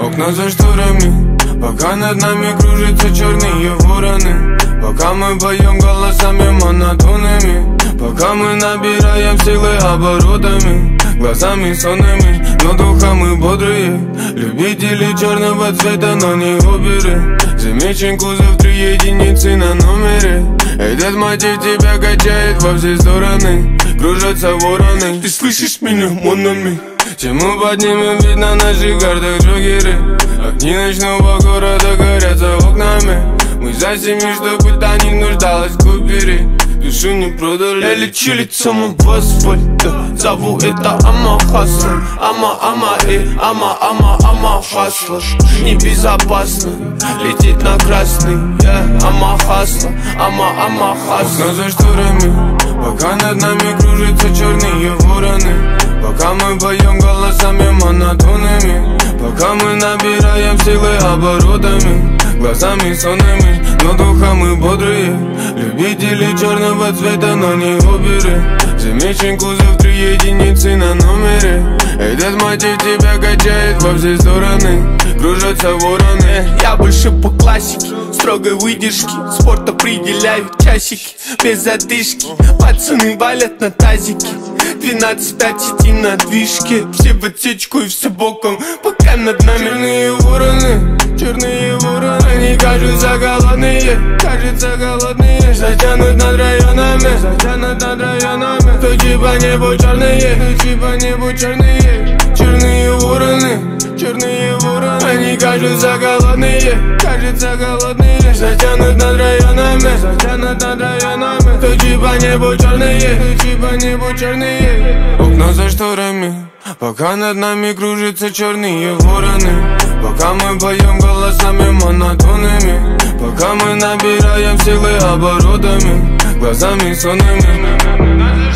Окна за шторами Пока над нами кружатся черные вороны Пока мы поем голосами монотонными Пока мы набираем силы оборотами. Глазами сонными, но духа мы бодрые Любители черного цвета, но не оперы Замечен кузов три единицы на номере Этот мотив тебя качает во все стороны. Кружатся вороны. Ты слышишь меня, монами? Чем мы. Поднимем вид на наших картах джокеры. Огни ночного города горят за окнами. Мы за семи, чтобы та не нуждалась в купере. Душу не продали. Я лечу лицом в асфальт Зову это Ама Хасла Ама, Ама, э, Ама, Ама, Ама Хасла. Небезопасно лететь на красный. Yeah. Ама Хасла, Ама, Ама Хасла Окна за шторами Пока над нами кружатся черные вороны. Пока мы поем голосами монотонными. Пока мы набираем силы оборотами. Глазами сонными, но духа мы бодрые. Любители черного цвета, но не оперы Замечен кузов три единицы на номере. Этот мотив тебя качает во все стороны. Кружатся вороны. Я больше по классике строгой выдержки Спорт определяют часики без задышки. Пацаны валят на тазике. 12-5 иди на движке. Все в отсечку и все боком. Пока над нами Черные вороны, черные вороны. Они кажутся голодные, кажутся голодные. Затянут над районами, затянут над районами Тучи по небу черные, тучи по небу черные Черные вороны, черные вороны Они кажутся голодные, кажутся голодные Затянут над районами, затянут над районами Тучи по небу черные, тучи по небу черные Окна за шторами. Пока над нами кружатся черные вороны Пока мы поем голосами монотонными Пока мы набираем силы оборотами Глазами сонными